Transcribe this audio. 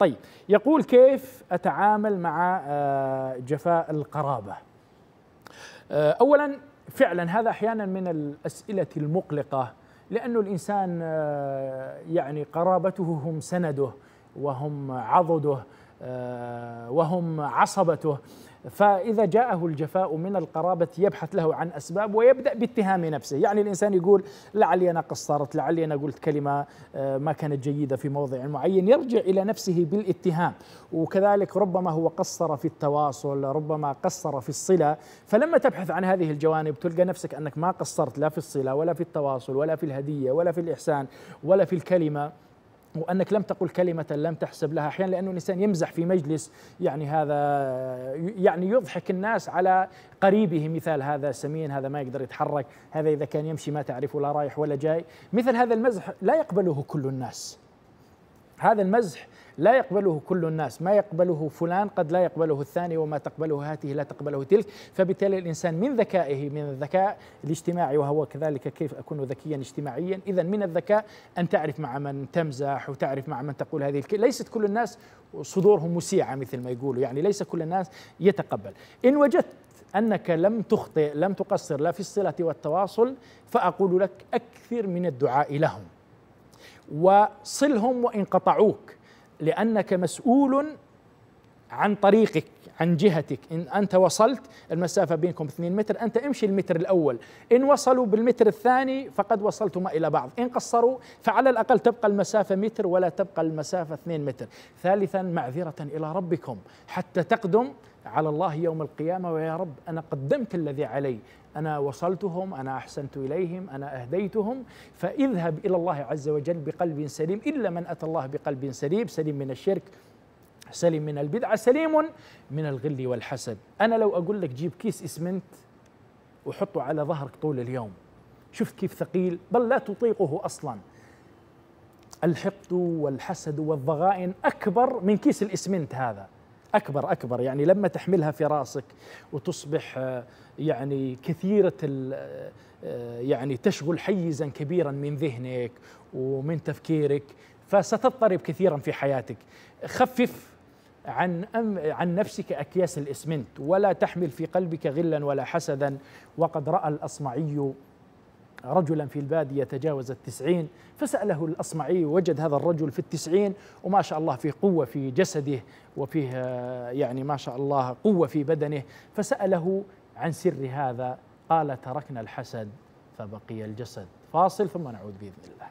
طيب يقول كيف أتعامل مع آه، جفاء القرابة؟ آه، أولا فعلا هذا أحيانا من الأسئلة المقلقة لأنه الإنسان آه، يعني قرابته هم سنده وهم عضده. وهم عصبته. فإذا جاءه الجفاء من القرابة يبحث له عن أسباب ويبدأ باتهام نفسه. يعني الإنسان يقول لعلي أنا قصرت لعلي أنا قلت كلمة آه، ما كانت جيدة في موضع معين. يرجع إلى نفسه بالاتهام. وكذلك ربما هو قصر في التواصل ربما قصر في الصلة. فلما تبحث عن هذه الجوانب تلقى نفسك أنك ما قصرت لا في الصلة ولا في التواصل ولا في الهدية ولا في الإحسان ولا في الكلمة. وأنك لم تقل كلمة لم تحسب لها أحيانا لأنه الإنسان يمزح في مجلس يعني هذا يعني يضحك الناس على قريبه. مثال هذا سمين هذا ما يقدر يتحرك هذا إذا كان يمشي ما تعرف ولا رايح ولا جاي. مثل هذا المزح لا يقبله كل الناس. هذا المزح لا يقبله كل الناس. ما يقبله فلان قد لا يقبله الثاني وما تقبله هاته لا تقبله تلك. فبالتالي الإنسان من ذكائه من الذكاء الاجتماعي وهو كذلك كيف أكون ذكيا اجتماعيا. إذا من الذكاء أن تعرف مع من تمزح وتعرف مع من تقول هذه الكلمة ليست كل الناس صدورهم مسيعة مثل ما يقولوا. يعني ليس كل الناس يتقبل. إن وجدت أنك لم تخطئ لم تقصر لا في الصلة والتواصل فأقول لك أكثر من الدعاء لهم. وصلهم وإن قطعوك لأنك مسؤول عن طريقك عن جهتك. إن أنت وصلت المسافة بينكم 2 متر أنت امشي المتر الأول. إن وصلوا بالمتر الثاني فقد وصلتما إلى بعض. إن قصروا فعلى الأقل تبقى المسافة متر ولا تبقى المسافة 2 متر. ثالثا معذرة إلى ربكم حتى تقدم على الله يوم القيامة. ويا رب أنا قدمت الذي علي. أنا وصلتهم أنا أحسنت إليهم أنا أهديتهم. فاذهب إلى الله عز وجل بقلب سليم. إلا من أتى الله بقلب سليم سليم من الشرك. سليم من البدعة سليم من الغل والحسد. أنا لو أقول لك جيب كيس إسمنت وحطه على ظهرك طول اليوم. شفت كيف ثقيل؟ بل لا تطيقه أصلا. الحقد والحسد والضغائن أكبر من كيس الإسمنت هذا. أكبر أكبر. يعني لما تحملها في رأسك وتصبح آه، يعني كثيرة آه، يعني تشغل حيزا كبيرا من ذهنك ومن تفكيرك فستضطرب كثيرا في حياتك. خفف عن عن نفسك أكياس الإسمنت ولا تحمل في قلبك غلا ولا حسدا. وقد رأى الأصمعي رجلا في البادية تجاوز التسعين. فسأله الأصمعي وجد هذا الرجل في التسعين؟ وما شاء الله في قوة في جسده وفيه يعني ما شاء الله قوة في بدنه. فسأله عن سر هذا قال تركنا الحسد فبقي الجسد. فاصل ثم نعود بإذن الله.